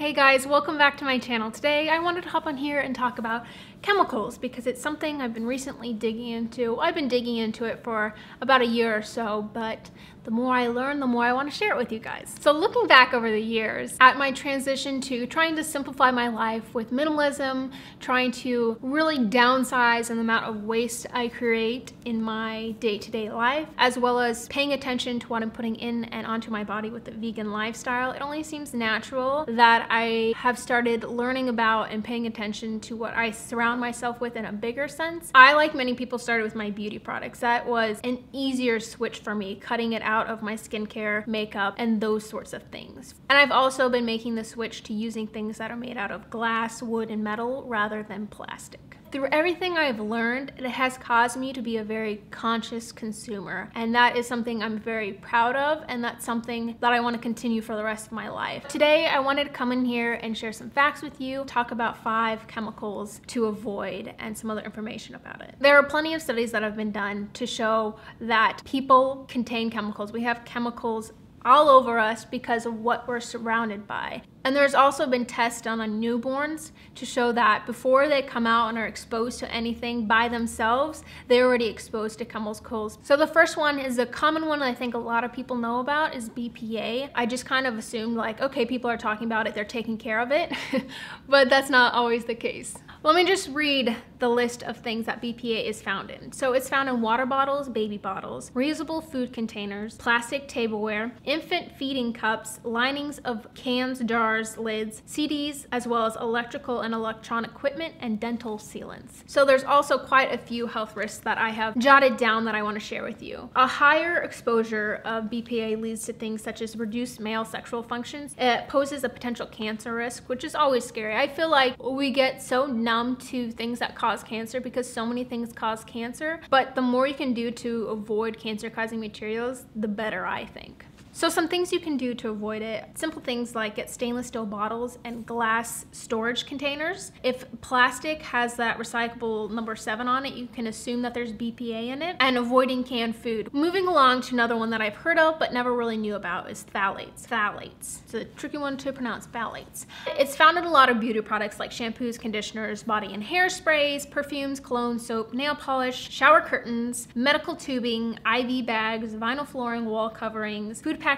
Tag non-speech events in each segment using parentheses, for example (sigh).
Hey guys, welcome back to my channel. Today I wanted to hop on here and talk about chemicals because it's something I've been recently digging into. I've been digging into it for about a year or so, but the more I learn, the more I want to share it with you guys. So looking back over the years at my transition to trying to simplify my life with minimalism, trying to really downsize in the amount of waste I create in my day-to-day -day life, as well as paying attention to what I'm putting in and onto my body with the vegan lifestyle, it only seems natural that I have started learning about and paying attention to what I surround myself with in a bigger sense. I, like many people, started with my beauty products. That was an easier switch for me, cutting it out of my skincare, makeup, and those sorts of things. And I've also been making the switch to using things that are made out of glass, wood, and metal rather than plastic. Through everything I've learned, it has caused me to be a very conscious consumer. And that is something I'm very proud of, and that's something that I want to continue for the rest of my life. Today, I wanted to come in here and share some facts with you, talk about five chemicals to avoid, and some other information about it. There are plenty of studies that have been done to show that people contain chemicals. We have chemicals all over us because of what we're surrounded by. And there's also been tests done on newborns to show that before they come out and are exposed to anything by themselves, they're already exposed to chemicals. So the first one is a common one that I think a lot of people know about is BPA. I just kind of assumed like, okay, people are talking about it, they're taking care of it, (laughs) but that's not always the case. Let me just read the list of things that BPA is found in. So it's found in water bottles, baby bottles, reusable food containers, plastic tableware, infant feeding cups, linings of cans, jars, lids, CDs, as well as electrical and electronic equipment and dental sealants. So there's also quite a few health risks that I have jotted down that I want to share with you. A higher exposure of BPA leads to things such as reduced male sexual functions. It poses a potential cancer risk, which is always scary. I feel like we get so numb to things that cause cancer because so many things cause cancer. But the more you can do to avoid cancer causing materials, the better I think. So some things you can do to avoid it, simple things like get stainless steel bottles and glass storage containers. If plastic has that recyclable number seven on it, you can assume that there's BPA in it and avoiding canned food. Moving along to another one that I've heard of but never really knew about is phthalates. Phthalates. It's a tricky one to pronounce, phthalates. It's found in a lot of beauty products like shampoos, conditioners, body and hair sprays, perfumes, cologne, soap, nail polish, shower curtains, medical tubing, IV bags, vinyl flooring, wall coverings, food packaging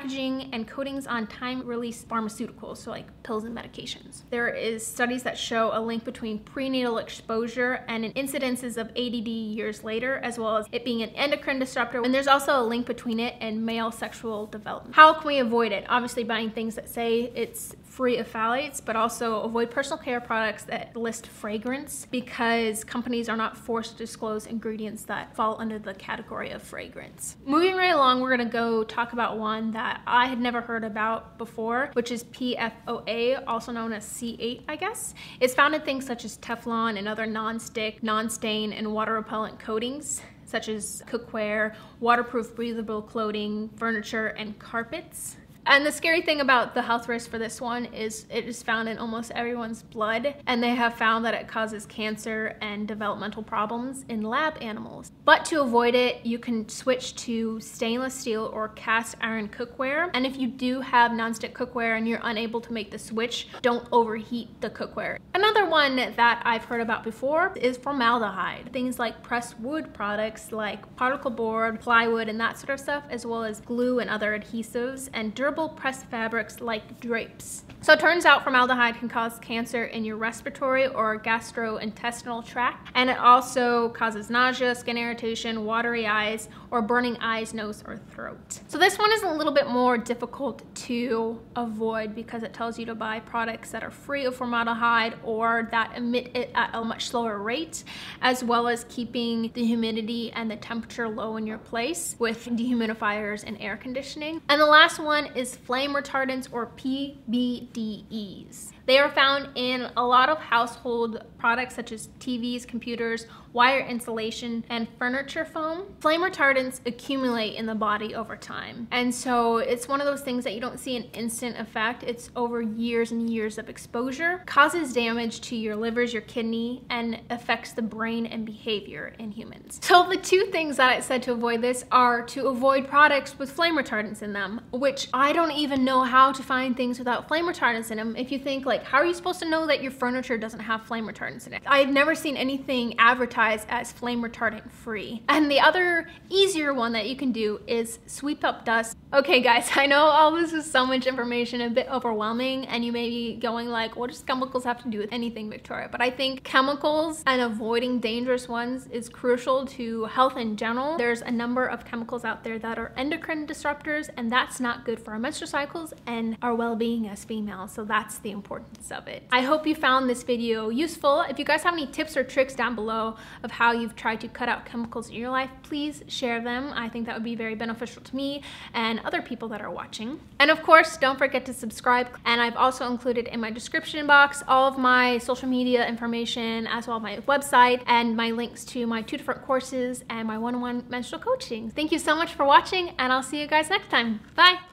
and coatings on time-release pharmaceuticals, so like pills and medications. There is studies that show a link between prenatal exposure and an incidences of ADD years later, as well as it being an endocrine disruptor. And there's also a link between it and male sexual development. How can we avoid it? Obviously buying things that say it's free of phthalates, but also avoid personal care products that list fragrance because companies are not forced to disclose ingredients that fall under the category of fragrance. Moving right along, we're gonna go talk about one that I had never heard about before, which is PFOA, also known as C8, I guess. It's found in things such as Teflon and other non-stick, non-stain, and water repellent coatings such as cookware, waterproof breathable clothing, furniture, and carpets. And the scary thing about the health risk for this one is it is found in almost everyone's blood, and they have found that it causes cancer and developmental problems in lab animals. But to avoid it, you can switch to stainless steel or cast iron cookware. And if you do have nonstick cookware and you're unable to make the switch, don't overheat the cookware. Another one that I've heard about before is formaldehyde. Things like pressed wood products like particle board, plywood, and that sort of stuff, as well as glue and other adhesives and durable durable pressed fabrics like drapes. So it turns out formaldehyde can cause cancer in your respiratory or gastrointestinal tract, and it also causes nausea, skin irritation, watery eyes, or burning eyes, nose, or throat. So this one is a little bit more difficult to avoid because it tells you to buy products that are free of formaldehyde or that emit it at a much slower rate, as well as keeping the humidity and the temperature low in your place with dehumidifiers and air conditioning. And the last one is flame retardants or PBD DEs. They are found in a lot of household products such as TVs, computers, wire insulation, and furniture foam. Flame retardants accumulate in the body over time. And so it's one of those things that you don't see an instant effect. It's over years and years of exposure, causes damage to your livers, your kidney, and affects the brain and behavior in humans. So the two things that I said to avoid this are to avoid products with flame retardants in them, which I don't even know how to find things without flame retardants in them. If you think like, how are you supposed to know that your furniture doesn't have flame retardants in it? I've never seen anything advertised as flame retardant free. And the other easier one that you can do is sweep up dust. Okay guys, (laughs) I know all this is so much information, a bit overwhelming, and you may be going like, what does chemicals have to do with anything, Victoria? But I think chemicals and avoiding dangerous ones is crucial to health in general. There's a number of chemicals out there that are endocrine disruptors, and that's not good for our menstrual cycles and our well-being as females. So that's the importance of it. I hope you found this video useful. If you guys have any tips or tricks down below of how you've tried to cut out chemicals in your life, please share them. I think that would be very beneficial to me and other people that are watching. And of course, don't forget to subscribe. And I've also included in my description box all of my social media information as well as my website and my links to my two different courses and my one-on-one -on -one menstrual coaching. Thank you so much for watching and I'll see you guys next time. Bye.